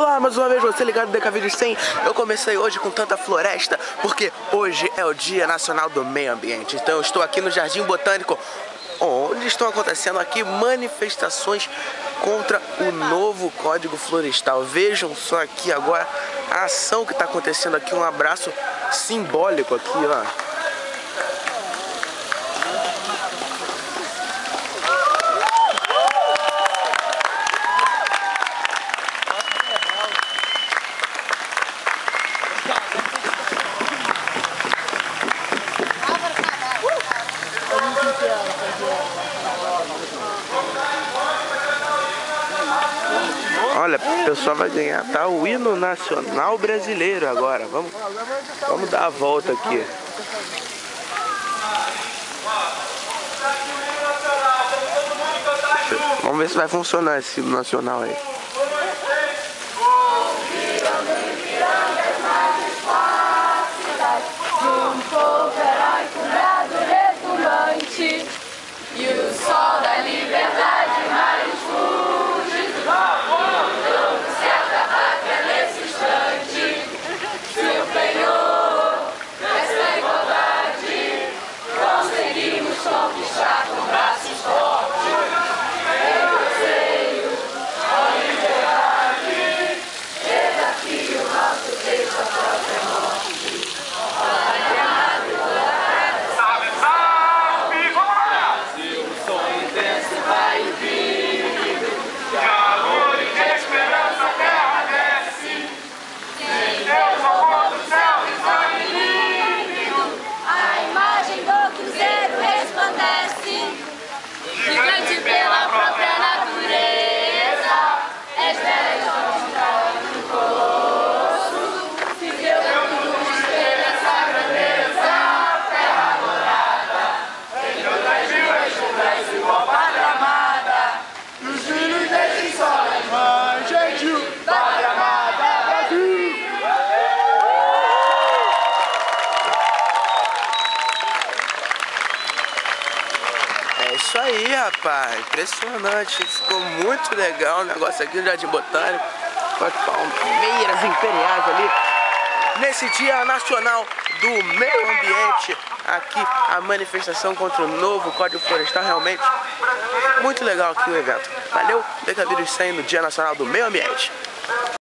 Olá, mais uma vez você ligado no Decavídeos 100 Eu comecei hoje com tanta floresta Porque hoje é o Dia Nacional do Meio Ambiente. Então eu estou aqui no Jardim Botânico Onde estão acontecendo aqui manifestações contra o novo Código Florestal. Vejam só aqui agora a ação que está acontecendo aqui Um abraço simbólico aqui, ó Olha, o pessoal vai ganhar, tá? O hino nacional brasileiro agora. Vamos, vamos dar a volta aqui. Vamos ver se vai funcionar esse hino nacional aí. Isso aí, rapaz. Impressionante. Ficou muito legal o negócio aqui no Jardim Botânico. Com as palmeiras imperiais ali. Nesse Dia Nacional do Meio Ambiente. Aqui a manifestação contra o novo Código Florestal. Realmente muito legal aqui o evento. Valeu, Decavírus 100 no Dia Nacional do Meio Ambiente.